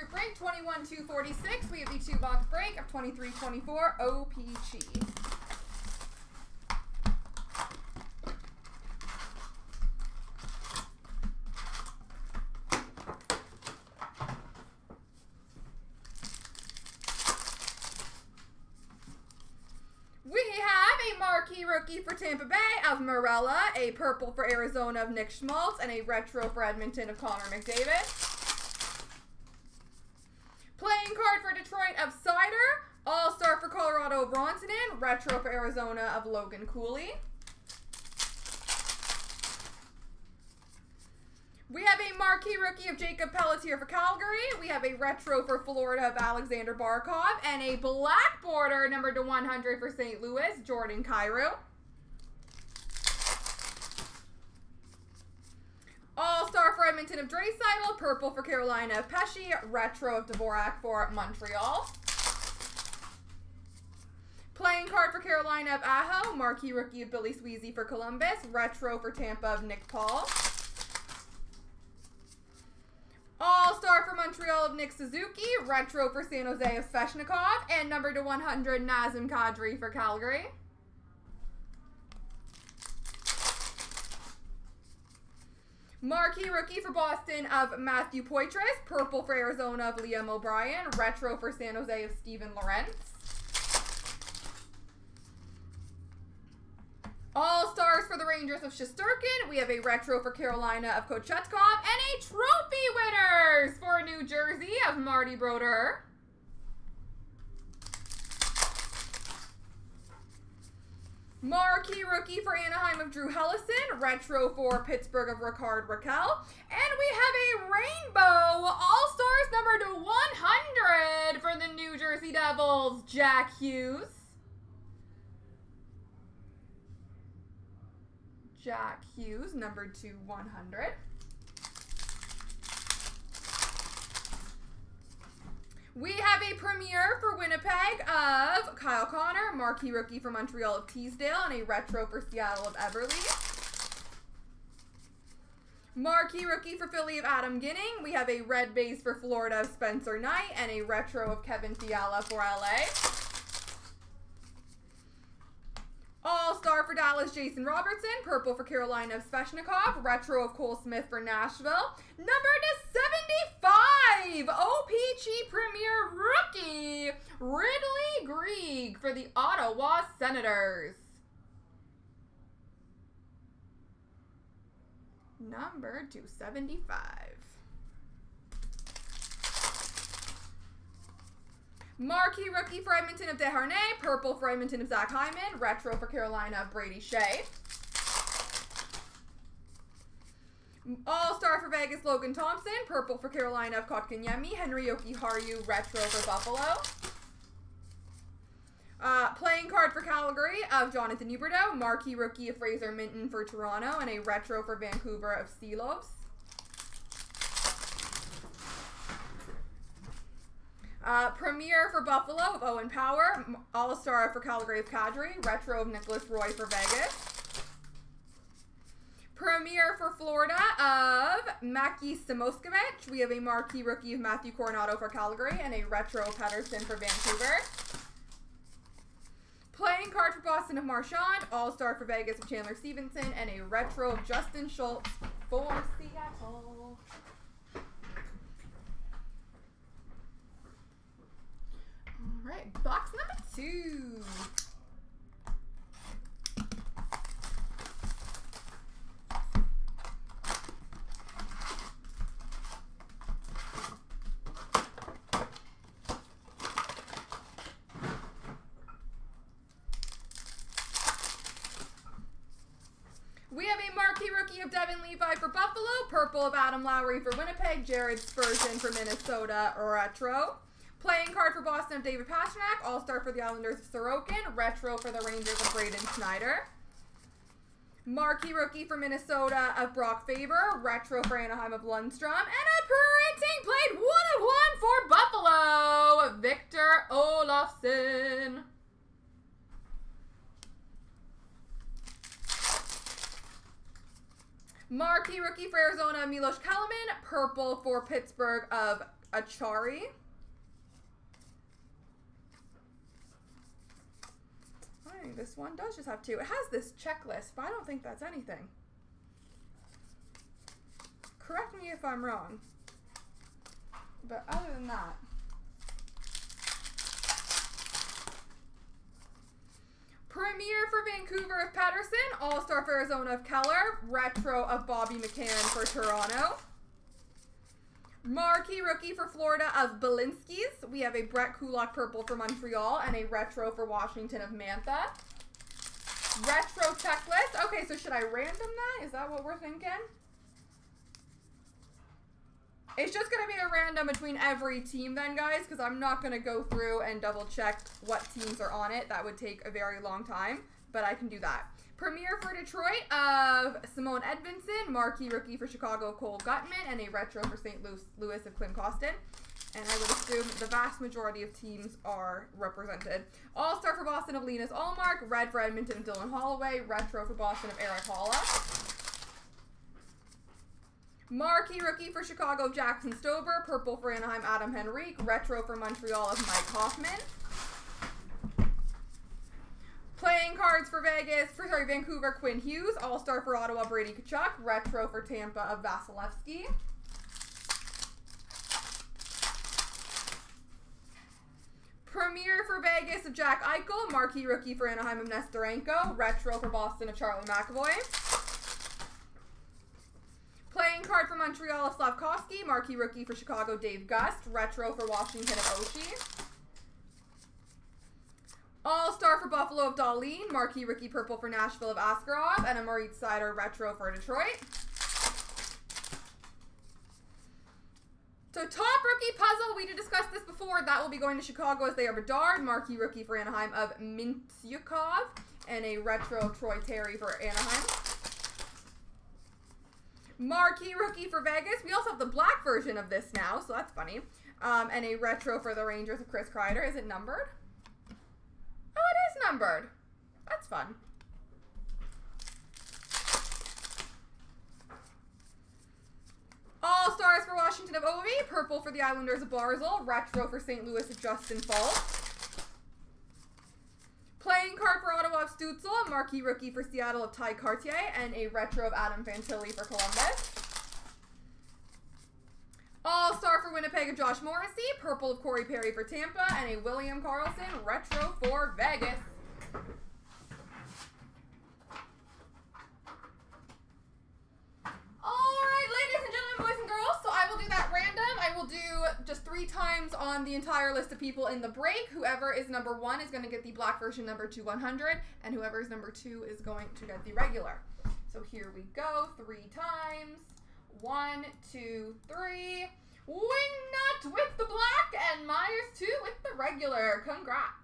group break 21 246. We have the two box break of 23 24 OPC. We have a marquee rookie for Tampa Bay of Merelä, a purple for Arizona of Nick Schmaltz, and a retro for Edmonton of Connor McDavid. Playing card for Detroit of Seider, All-Star for Colorado of Rantanen, retro for Arizona of Logan Cooley. We have a marquee rookie of Jacob Pelletier for Calgary. We have a retro for Florida of Alexander Barkov. And a black border number to 100 for St. Louis, Jordan Kyrou. All-Star for Edmonton of Draisaitl. Purple for Carolina of Pesce. Retro of Dvorak for Montreal. Playing card for Carolina of Aho. Marquee rookie of Billy Sweezey for Columbus. Retro for Tampa of Nick Paul. All-Star for Montreal of Nick Suzuki, Retro for San Jose of Svechnikov, and number to 100 Nazem Kadri for Calgary. Marquee rookie for Boston of Matthew Poitras, Purple for Arizona of Liam O'Brien, Retro for San Jose of Steven Lorentz. All stars for the Rangers of Shesterkin. We have a retro for Carolina of Kochetkov. And a trophy winners for New Jersey of Marty Brodeur. Marquee rookie for Anaheim of Drew Helleson. Retro for Pittsburgh of Rickard Rakell. And we have a rainbow All-Stars number to 100 for the New Jersey Devils, Jack Hughes. Jack Hughes, number two, 100. We have a premiere for Winnipeg of Kyle Connor, marquee rookie for Montreal of Teasdale, and a retro for Seattle of Eberle. Marquee rookie for Philly of Adam Ginning. We have a red base for Florida of Spencer Knight, and a retro of Kevin Fiala for LA. All-Star for Dallas, Jason Robertson. Purple for Carolina of Svechnikov. Retro of Cole Smith for Nashville. Number to 75, OPC Premier Rookie, Ridley Greig for the Ottawa Senators. Number 275. Marquee rookie for Edmonton of Desharnais. Purple for Edmonton of Zach Hyman. Retro for Carolina of Brady Skjei. All-Star for Vegas, Logan Thompson. Purple for Carolina of Kotkaniemi. Henry Haru, Retro for Buffalo. Uh, playing card for Calgary of Jonathan Huberdeau. Marquee rookie of Fraser Minton for Toronto. And a retro for Vancouver of Steelos. Uh, Premier for Buffalo of Owen Power. All-Star for Calgary of Kadri. Retro of Nicholas Roy for Vegas. Premier for Florida of Mackie Samoskevich. We have a marquee rookie of Matthew Coronato for Calgary and a retro Pettersson for Vancouver. Playing card for Boston of Marchand. All-Star for Vegas of Chandler Stephenson. And a retro of Justin Schultz for Seattle. All right, box number two. We have a marquee rookie of Devon Levi for Buffalo, purple of Adam Lowry for Winnipeg, Jared Spurgeon for Minnesota, retro. Playing card for Boston of David Pastrnak. All-Star for the Islanders of Sorokin. Retro for the Rangers of Braden Schneider. Marquee rookie for Minnesota of Brock Faber. Retro for Anaheim of Lundstrom. And a printing plate 1 of 1 for Buffalo. Victor Olofsson. Marquee rookie for Arizona, Milos Kelemen. Purple for Pittsburgh of Acciari. This one does just have two. It has this checklist, but I don't think that's anything. Correct me if I'm wrong. But other than that. Premier for Vancouver of Pettersson, All-Star for Arizona of Keller, Retro of Bobby McMann for Toronto. Rookie for Florida of Balinskis. We have a Brett Kulak purple for Montreal and a retro for Washington of Mantha. Retro checklist. Okay, so should I random that? Is that what we're thinking? It's just going to be a random between every team then, guys, because I'm not going to go through and double check what teams are on it. That would take a very long time, but I can do that. Premier for Detroit of Simon Edvinsson, marquee rookie for Chicago Cole Guttman, and a retro for St. Louis of Klim Kostin. And I would assume the vast majority of teams are represented. All-Star for Boston of Linus Ullmark, red for Edmonton of Dylan Holloway, retro for Boston of Erik Haula. Marquee rookie for Chicago, Jaxson Stauber. Purple for Anaheim, Adam Henrique. Retro for Montreal of Mike Hoffman. Playing cards for Vegas, for sorry, Vancouver, Quinn Hughes. All-Star for Ottawa, Brady Tkachuk. Retro for Tampa of Vasilevskiy. Premier for Vegas of Jack Eichel. Marquee rookie for Anaheim of Nesterenko. Retro for Boston of Charlie McAvoy. Playing card for Montreal of Slavkovsky. Marquee rookie for Chicago, Dave Gust. Retro for Washington of Oshie. All-Star for Buffalo of Dahlin. Marquee rookie purple for Nashville of Askarov. And a Moritz Seider retro for Detroit. So top rookie puzzle, we did discuss this before. That will be going to Chicago as they are Bedard. Marquee rookie for Anaheim of Mintyukov. And a retro Troy Terry for Anaheim. Marquee rookie for Vegas. We also have the black version of this now, so that's funny. Um, and a retro for the Rangers of Chris Kreider. Is it numbered? It is numbered. That's fun. All stars for Washington of Ovi. Purple for the Islanders of Barzal. Retro for St. Louis of Justin Faulk. Playing card for Ottawa of Stützle, marquee rookie for Seattle of Tye Kartye, and a retro of Adam Fantilli for Columbus. All-Star for Winnipeg of Josh Morrissey, purple of Corey Perry for Tampa, and a William Karlsson retro for Vegas. Alright, ladies and gentlemen, boys and girls, so I will do that random. I will do just three times on the entire list of people in the break. Whoever is number one is going to get the black version number to 100, and whoever is number two is going to get the regular. So here we go, three times. One, two, three. Wingnut with the black and Myers two with the regular. Congrats.